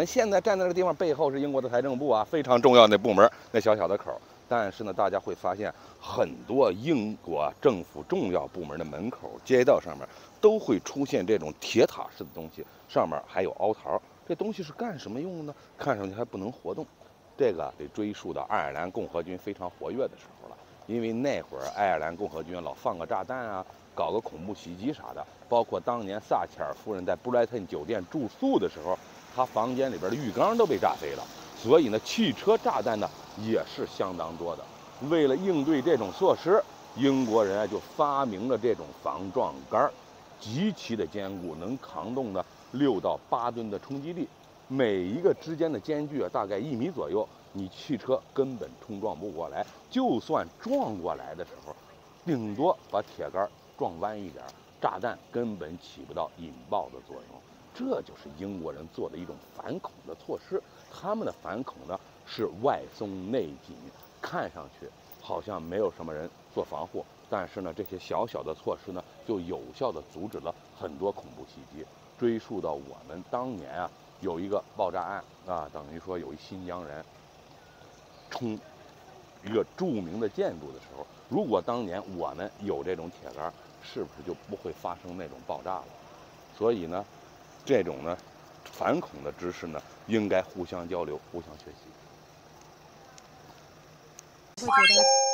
我们现在站在这个地方，背后是英国的财政部啊，非常重要的部门，那小小的口。但是呢，大家会发现很多英国政府重要部门的门口、街道上面都会出现这种铁塔式的东西，上面还有凹槽。这东西是干什么用的呢？看上去还不能活动。这个得追溯到爱尔兰共和军非常活跃的时候了，因为那会儿爱尔兰共和军老放个炸弹啊，搞个恐怖袭击啥的。包括当年撒切尔夫人在布莱顿酒店住宿的时候，她房间里边的浴缸都被炸飞了。所以呢，汽车炸弹呢也是相当多的。为了应对这种措施，英国人啊就发明了这种防撞杆，极其的坚固，能扛动呢六到八吨的冲击力。每一个之间的间距啊，大概一米左右，你汽车根本冲撞不过来。就算撞过来的时候，顶多把铁杆撞弯一点，炸弹根本起不到引爆的作用。这就是英国人做的一种反恐的措施。他们的反恐呢是外松内紧，看上去好像没有什么人做防护，但是呢，这些小小的措施呢，就有效地阻止了很多恐怖袭击。追溯到我们当年啊。有一个爆炸案啊，等于说有一新疆人冲一个著名的建筑的时候，如果当年我们有这种铁杆，是不是就不会发生那种爆炸了？所以呢，这种呢反恐的知识呢，应该互相交流、互相学习。会觉得。